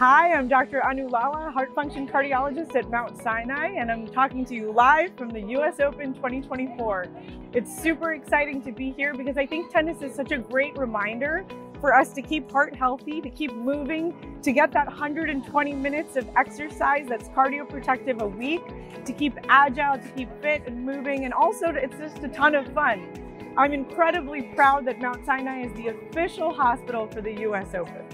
Hi, I'm Dr. Anu Lala, heart function cardiologist at Mount Sinai, and I'm talking to you live from the US Open 2024. It's super exciting to be here because I think tennis is such a great reminder for us to keep heart healthy, to keep moving, to get that 120 minutes of exercise that's cardioprotective a week, to keep agile, to keep fit and moving, and also it's just a ton of fun. I'm incredibly proud that Mount Sinai is the official hospital for the US Open.